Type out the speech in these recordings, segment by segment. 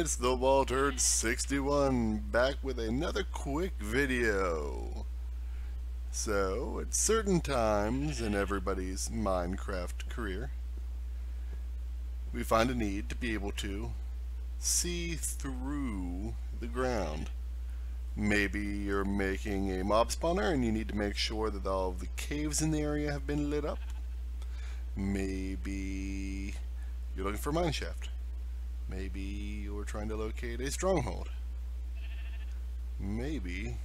it's the WalterD61 back with another quick video. So, at certain times in everybody's Minecraft career, we find a need to be able to see through the ground. Maybe you're making a mob spawner and you need to make sure that all of the caves in the area have been lit up. Maybe you're looking for a mineshaft. Maybe trying to locate a stronghold. Maybe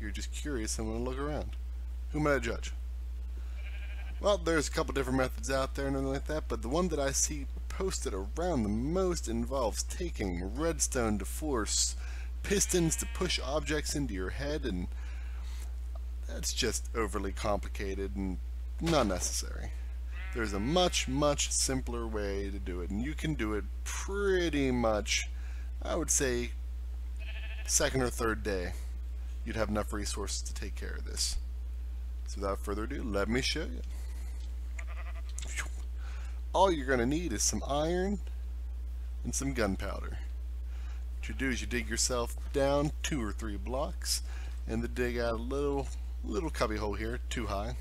you're just curious and want to look around. Who might I to judge? Well, there's a couple different methods out there and everything like that, but the one that I see posted around the most involves taking redstone to force pistons to push objects into your head, and that's just overly complicated and not necessary. There's a much, much simpler way to do it, and you can do it pretty much, I would say, second or third day. You'd have enough resources to take care of this. So without further ado, let me show you. All you're going to need is some iron and some gunpowder. What you do is you dig yourself down two or three blocks and then dig out a little little cubby hole here, too high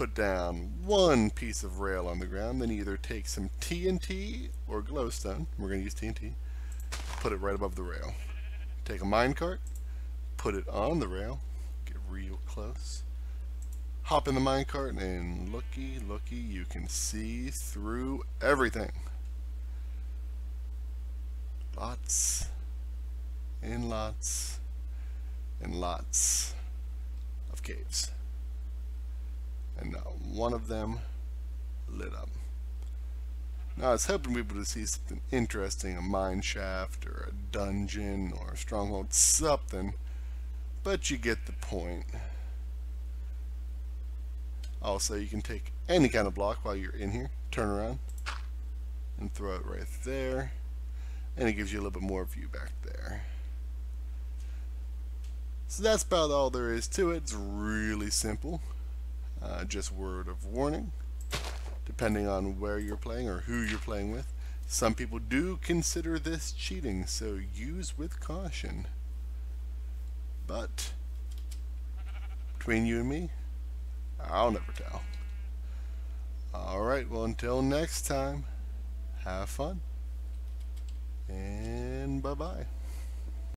put down one piece of rail on the ground, then either take some TNT or glowstone, we're going to use TNT, put it right above the rail. Take a minecart, put it on the rail, get real close, hop in the minecart, and looky, looky, you can see through everything. Lots and lots and lots of caves and not one of them lit up. Now I was hoping we would see something interesting, a mine shaft or a dungeon or a stronghold, something, but you get the point. Also, you can take any kind of block while you're in here, turn around, and throw it right there, and it gives you a little bit more view back there. So that's about all there is to it. It's really simple. Uh, just word of warning, depending on where you're playing or who you're playing with. Some people do consider this cheating, so use with caution. But, between you and me, I'll never tell. Alright, well until next time, have fun, and bye-bye.